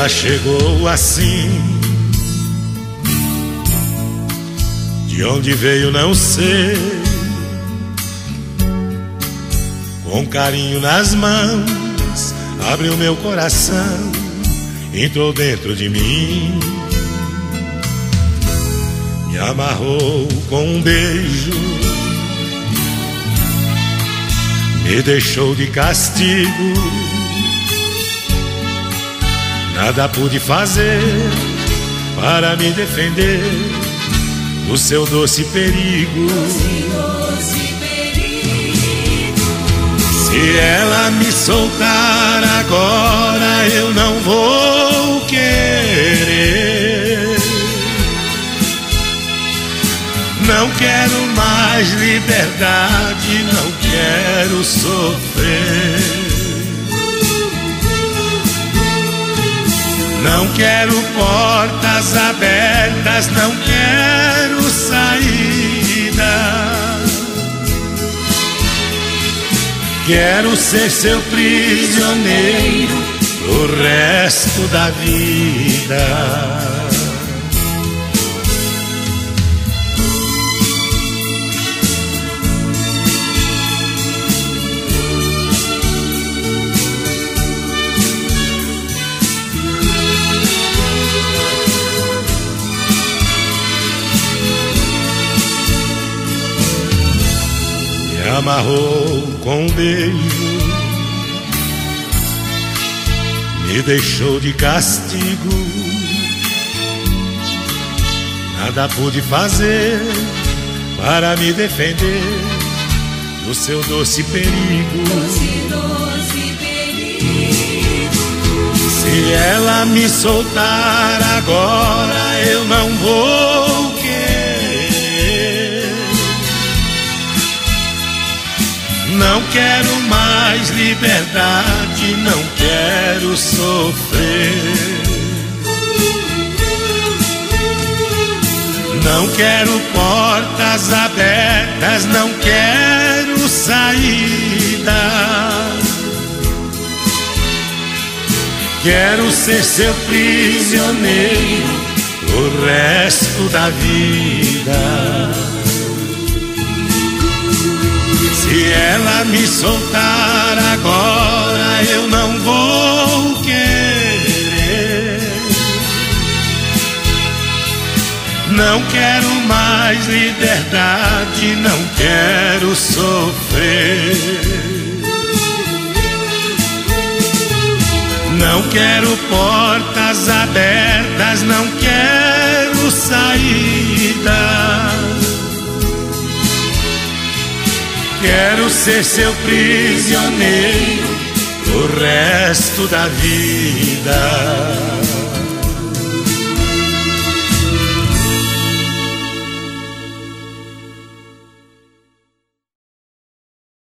ela chegou assim. De onde veio, não sei. Com carinho nas mãos, abriu meu coração, entrou dentro de mim. Me amarrou com um beijo, me deixou de castigo Nada pude fazer para me defender do seu doce perigo. Se ela me soltar agora, eu não vou querer. Não quero mais liberdade, não quero sofrer. Quero portas abertas, não quero saída. Quero ser seu prisioneiro o resto da vida. Amarrou com um beijo, me deixou de castigo. Nada pude fazer para me defender do seu doce perigo. Se ela me soltar agora, eu não vou Não quero mais liberdade, não quero sofrer. Não quero portas abertas, não quero saída. Quero ser seu prisioneiro o resto da vida. Me soltar agora, eu não vou querer. Não quero mais liberdade, não quero sofrer. Não quero portas abertas, não quero saída. Quero ser seu prisioneiro o resto da vida.